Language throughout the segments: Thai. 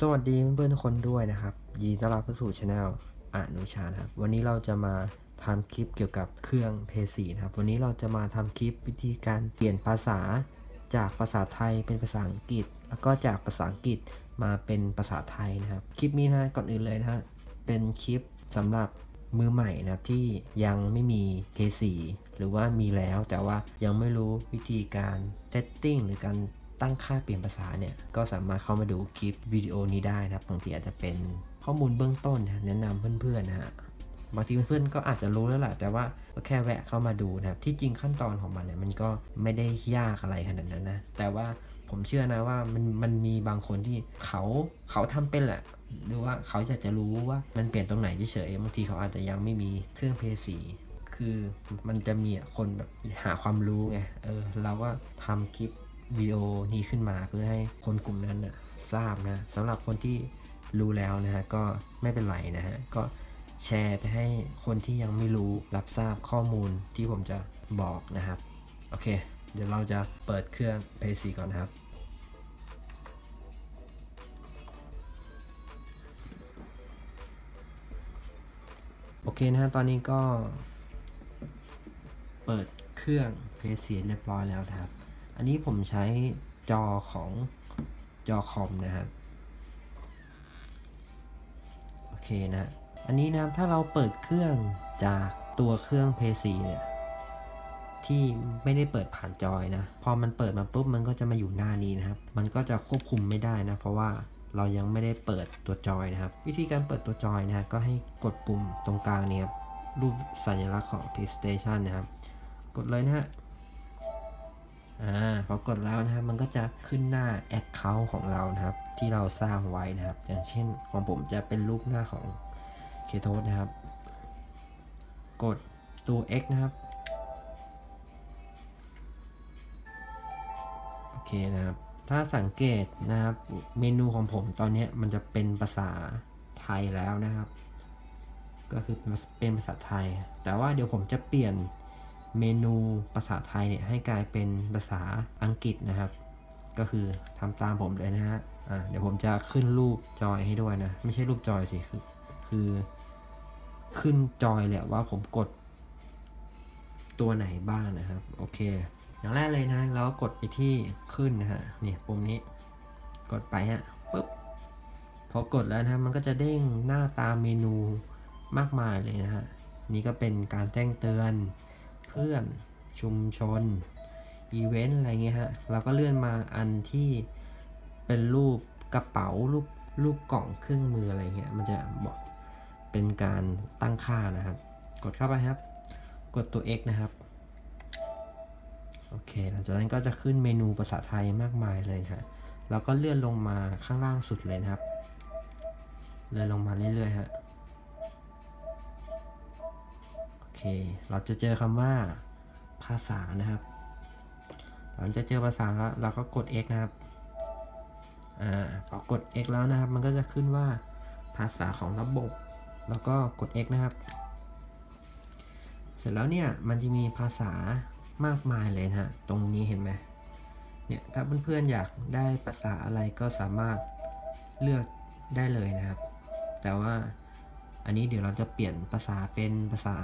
สวัสดีเพื่อนๆทุกคนด้วยนะครับ ยินดีต้อนรับเข้าสู่ช anel อนุชาครับ วันนี้เราจะมาทำคลิปเกี่ยวกับเครื่อง p 4นะครับ วันนี้เราจะมาทำคลิปวิธีการเปลี่ยนภาษาจากภาษาไทยเป็นภาษาอังกฤษ แล้วก็จากภาษาอังกฤษมาเป็นภาษาไทยนะครับ คลิปนี้นะก่อนอื่นเลยนะเป็นคลิปสำหรับมือใหม่นะครับที่ยังไม่มี P4 หรือว่ามีแล้วแต่ว่ายังไม่รู้วิธีการ setting หรือการ ตั้งค่าเปลี่ยนภาษาเนี่ยก็สามารถเข้ามาดูคลิปวิดีโอนี้ได้นะครับบางทีอาจจะเป็นข้อมูลเบื้องต้นนะแนะนำเพื่อนๆนะฮะบางทีเพื่อนๆก็อาจจะรู้แล้วแหละแต่ว่าก็แค่แวะเข้ามาดูนะครับที่จริงขั้นตอนของมันเนี่ยมันก็ไม่ได้ยากอะไรขนาดนั้นนะแต่ว่าผมเชื่อนะว่ามันมันมีบางคนที่เขาเขาทำเป็นแหละหรือว่าเขาอยากจะรู้ว่ามันเปลี่ยนตรงไหนเฉยๆบางทีเขาอาจจะยังไม่มีเครื่องเพย์สีคือมันจะมีคนแบบหาความรู้ไงเออเราก็ทำคลิป วิดีโอนี้ขึ้นมาเพื่อให้คนกลุ่มนั้นนะทราบนะสำหรับคนที่รู้แล้วนะฮะก็ไม่เป็นไรนะฮะก็แชร์ไปให้คนที่ยังไม่รู้รับทราบข้อมูลที่ผมจะบอกนะครับ โอเค เดี๋ยวเราจะเปิดเครื่อง p 4ก่อนนะครับ โอเคนะฮะตอนนี้ก็ เปิดเครื่องเพย์เสียเรียบร้อยแล้วครับ อันนี้ผมใช้จอของจอคอมนะครับ โอเคนะ อันนี้นะครับถ้าเราเปิดเครื่องจากตัวเครื่องเพย์สีเนี่ยที่ไม่ได้เปิดผ่านจอยนะ พอมันเปิดมาปุ๊บมันก็จะมาอยู่หน้านี้นะครับ มันก็จะควบคุมไม่ได้นะ เพราะว่าเรายังไม่ได้เปิดตัวจอยนะครับ วิธีการเปิดตัวจอยนะ ก็ให้กดปุ่มตรงกลางเนี่ยครับรูปสัญลักษณ์ของ PlayStation นะครับ กดเลยนะฮะ อ่าพอกดแล้วนะครับมันก็จะขึ้นหน้า Account ของเรานะครับ ที่เราสร้างไว้นะครับ อย่างเช่นของผมจะเป็นรูปหน้าของเคโทสนะครับ กดตัว X นะครับโอเคนะครับ ถ้าสังเกตนะครับเมนูของผมตอนนี้มันจะเป็นภาษาไทยแล้วนะครับ ก็คือเป็นภาษาไทย แต่ว่าเดี๋ยวผมจะเปลี่ยน เมนูภาษาไทยเนี่ยให้กลายเป็นภาษาอังกฤษนะครับ ก็คือทำตามผมเลยนะฮะอ่าเดี๋ยวผมจะขึ้นรูปจอยให้ด้วยนะ ไม่ใช่รูปจอยสิคือคือขึ้นจอยเลยว่าผมกดตัวไหนบ้างนะครับ โอเค อย่างแรกเลยนะเราก็กดไปที่ขึ้นนะฮะนี่ปุ่มนี้กดไปฮะปุ๊บพอกดแล้วนะมันก็จะเด้งหน้าตาเมนูมากมายเลยนะฮะนี่ก็เป็นการแจ้งเตือน พื่อนชุมชนอีเวนต์อะไรเงี้ยฮะเราก็เลื่อนมาอันที่เป็นรูปกระเป๋ารูปรูปกล่องเครื่องมืออะไรเงี้ยมันจะบอกเป็นการตั้งค่านะครับ กดเข้าไปครับ กดตัว X นะครับโอเคหลังจากนั้นก็จะขึ้นเมนูภาษาไทยมากมายเลยนะเราก็เลื่อนลงมาข้างล่างสุดเลยนะครับ เลื่อนลงมาเรื่อยๆฮะ เคเราจะเจอคำว่าภาษานะครับ หลังจากเจอภาษาแล้วเราก็กด X นะครับ อ่าพอกด X แล้วนะครับ มันก็จะขึ้นว่าภาษาของระบบ แล้วก็กด X นะครับ เสร็จแล้วเนี่ยมันจะมีภาษามากมายเลยนะฮะ ตรงนี้เห็นไหมเนี่ยถ้าเพื่อนๆอยากได้ภาษาอะไรก็สามารถเลือกได้เลยนะครับ แต่ว่าอันนี้เดี๋ยวเราจะเปลี่ยนภาษาเป็นภาษา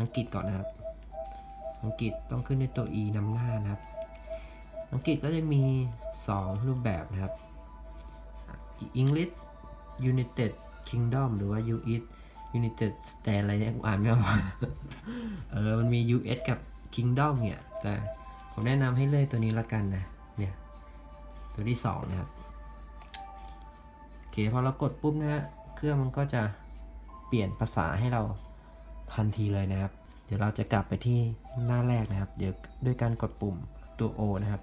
อังกฤษก่อนนะครับ อังกฤษต้องขึ้นด้วยตัว e นำหน้านะครับ อังกฤษก็จะมี 2 รูปแบบนะครับ English United Kingdom หรือว่า US United States อะไรเนี่ยกูอ่านไม่ออกเออ มันมี US กับ Kingdom เนี่ย แต่ผมแนะนำให้เลือกตัวนี้ละกันนะ เนี่ย ตัวที่ 2 นะครับ โอเค พอเรากดปุ๊บนะฮะ เครื่องมันก็จะเปลี่ยนภาษาให้เรา ทันทีเลยนะครับ เดี๋ยวเราจะกลับไปที่หน้าแรกนะครับ เดี๋ยวด้วยการกดปุ่มตัว O นะครับ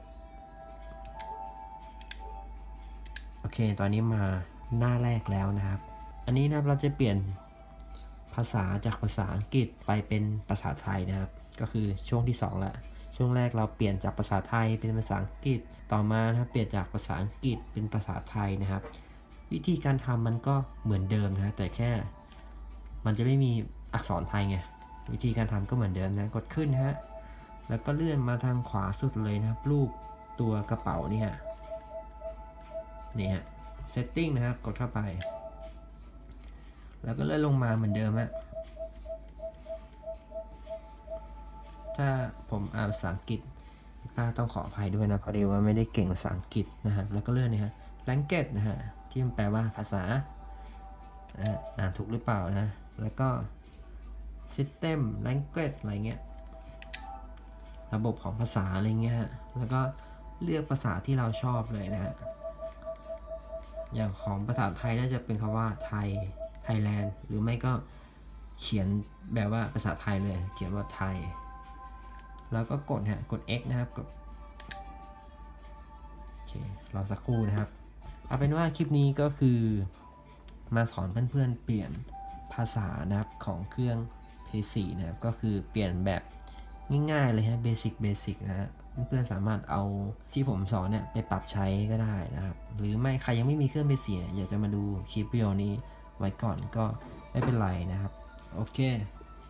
โอเค ตอนนี้มาหน้าแรกแล้วนะครับ อันนี้นะครับเราจะเปลี่ยนภาษาจากภาษาอังกฤษไปเป็นภาษาไทยนะครับ ก็คือช่วงที่2ละช่วงแรกเราเปลี่ยนจากภาษาไทยเป็นภาษาอังกฤษ ต่อมานะครับเปลี่ยนจากภาษาอังกฤษเป็นภาษาไทยนะครับ วิธีการทำมันก็เหมือนเดิมนะแต่แค่ มันจะไม่มี อักษรไทยไงวิธีการทำก็เหมือนเดิมนะกดขึ้นนะฮะแล้วก็เลื่อนมาทางขวาสุดเลยนะครับรูปตัวกระเป๋านี่ฮะนี่ฮะ setting นะครับกดเข้าไป แล้วก็เลื่อนลงมาเหมือนเดิมฮะถ้าผมอ่านภาษาอังกฤษป้าต้องขออภัยด้วยนะพอดีว่าไม่ได้เก่งภาษาอังกฤษนะฮะแล้วก็เลื่อนนี่ฮะ language นะฮะที่มันแปลว่าภาษาอ่านถูกหรือเปล่านะ แล้วก็ system language อะไรเงี้ย ระบบของภาษาอะไรเงี้ยฮะแล้วก็เลือกภาษาที่เราชอบเลยนะฮะ อย่างของภาษาไทยน่าจะเป็นคำว่าไทย ไทยแลนด์ หรือไม่ก็เขียนแบบว่าภาษาไทยเลย เขียนว่าไทย แล้วก็กดฮะ กด X นะครับ กด โอเค รอสักครู่นะครับ เอาเป็นว่าคลิปนี้ก็คือมาสอนเพื่อนๆเปลี่ยนภาษานะครับของเครื่อง P4 นะครับก็คือเปลี่ยนแบบง่ายๆเลยฮะเบสิกเบสิกนะฮะเพื่อนๆสามารถเอาที่ผมสอนเนี่ยไปปรับใช้ก็ได้นะครับ หรือไม่ใครยังไม่มีเครื่องเบสิกอยากจะมาดูคลิปวิดีโอนี้ไว้ก่อนก็ไม่เป็นไรนะครับ โอเค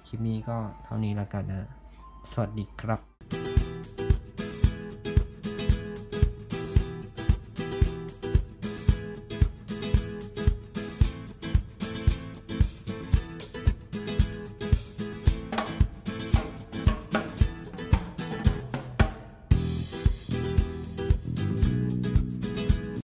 คลิปนี้ก็เท่านี้แล้วกันนะ สวัสดีครับ